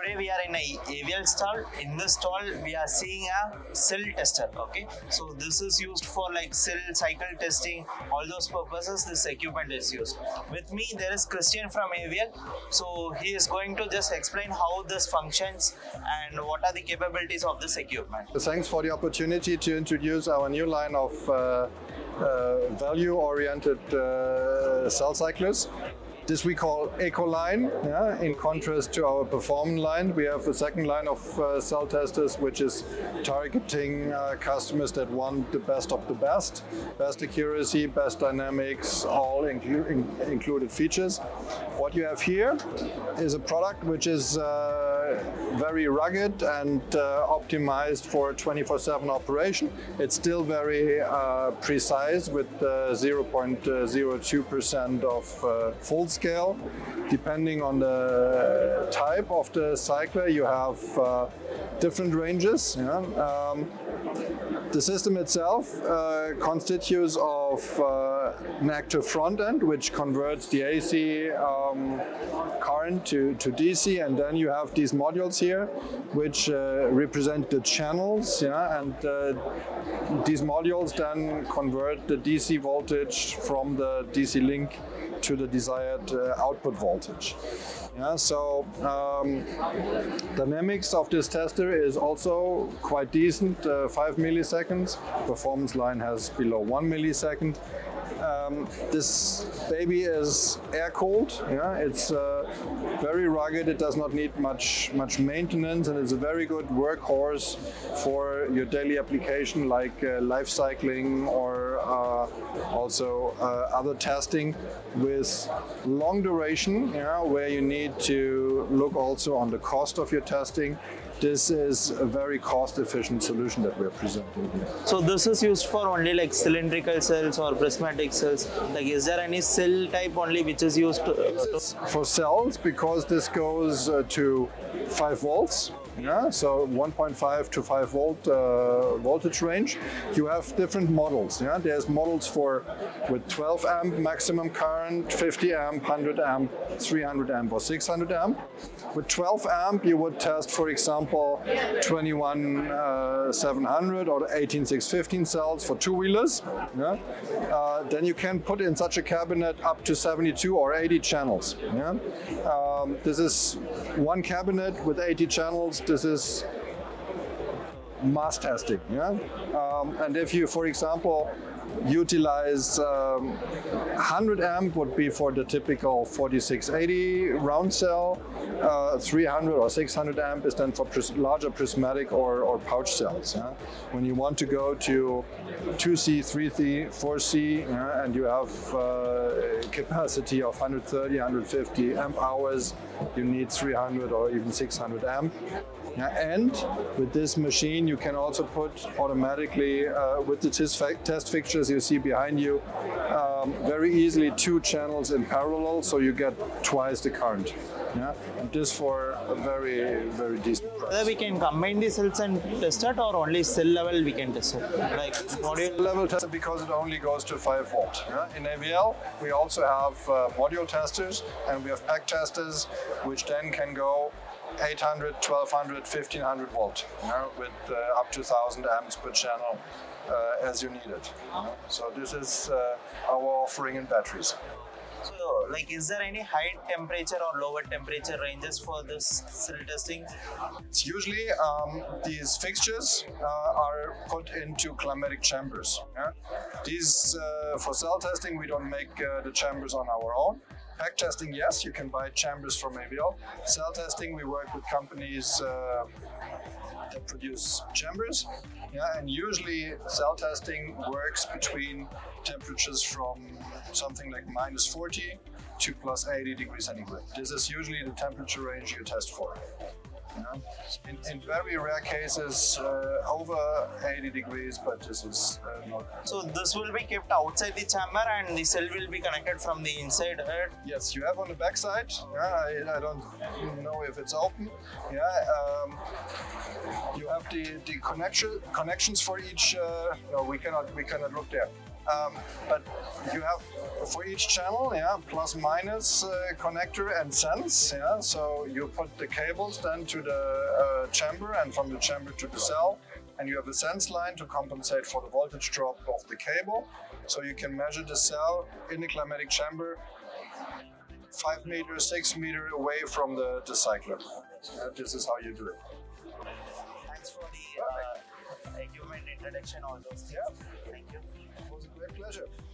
Today we are in a AVL stall. In this stall we are seeing a cell tester. Okay, so this is used for like cell cycle testing, all those purposes. This equipment is used. With me there is Christian from AVL. So he is going to just explain how this functions and what are the capabilities of this equipment. Thanks for the opportunity to introduce our new line of uh, uh, value-oriented uh, cell cyclers. This we call Eco line. Yeah? In contrast to our Performance line, we have a second line of uh, cell testers, which is targeting uh, customers that want the best of the best, best accuracy, best dynamics, all inclu- in- included features. What you have here is a product which is uh, very rugged and uh, optimized for 24/7 operation. It's still very uh, precise with uh, 0.02% of uh, full scale. Depending on the type of the cycler, you have uh, different ranges. Yeah? Um, the system itself uh, constitutes of uh, an active front end, which converts the AC um, current to, to DC, and then you have these modules here, which uh, represent the channels, yeah, and uh, these modules then convert the DC voltage from the DC link to the desired uh, output voltage. Yeah, so um, dynamics of this tester is also quite decent, uh, 5 milliseconds. Performance line has below 1 millisecond. Um, this baby is air cooled. Yeah, it's uh, very rugged. It does not need much much maintenance, and it's a very good workhorse for your daily application like uh, life cycling or uh, also uh, other testing with long duration. Yeah, where you need to look also on the cost of your testing. This is a very cost-efficient solution that we're presenting here. So this is used for only like cylindrical cells or prismatic cells. Like is there any cell type only which is used to, for cells because this goes uh, to 5 volts. Yeah, so 1.5 to 5 volt uh, voltage range. You have different models. Yeah, there's models for with 12 amp maximum current, 50 amp, 100 amp, 300 amp, or 600 amp. With 12 amp, you would test, for example, 21 uh, 700 or 18650 cells for two wheelers. Yeah, uh, then you can put in such a cabinet up to 72 or 80 channels. Yeah, um, this is one cabinet with 80 channels this is mass testing. Yeah, um, and if you, for example, utilize um, 100 amp would be for the typical 4680 round cell. Uh, 300 or 600 amp is then for pris larger prismatic or, or pouch cells. Yeah? When you want to go to 2C, 3C, 4C, yeah, and you have uh, capacity of 130, 150 amp hours, you need 300 or even 600 amp. Yeah, and with this machine, you can also put automatically uh, with the test, fixtures you see behind you, um, very easily two channels in parallel, so you get twice the current. Yeah, and this for a very very decent price. Whether we can combine the cells and test it or only cell level we can test it. Like module level tester because it only goes to 5 volt. Yeah? In AVL, we also have uh, module testers and we have pack testers, which then can go 800, 1200, 1500 volt, you know, with uh, up to 1000 amps per channel uh, as you need it. You know? So this is uh, our offering in batteries. So, like, is there any high temperature or lower temperature ranges for this cell testing? Usually um, these fixtures uh, are put into climatic chambers. Yeah? These uh, for cell testing, we don't make uh, the chambers on our own. Pack testing, yes, you can buy chambers from AVL. Cell testing, we work with companies uh, that produce chambers. Yeah, and usually cell testing works between temperatures from something like minus 40 to plus 80 degrees centigrade. This is usually the temperature range you test for. Yeah. In, in, very rare cases, uh, over 80 degrees, but this is uh, not. So this will be kept outside the chamber, and the cell will be connected from the inside. Yes, you have on the back side. Yeah, I, I don't know if it's open. Yeah, um, you have the, the connection connections for each. Uh, no, we cannot we cannot look there. Um, but you have for each channel, yeah, plus minus uh, connector and sense, yeah. So you put the cables then to the uh, chamber and from the chamber to the cell, and you have a sense line to compensate for the voltage drop of the cable. So you can measure the cell in the climatic chamber five meter, six meter away from the, the cycler. Uh, this is how you do it. Thanks for the uh, equipment introduction, all those things. Thank you. Great pleasure.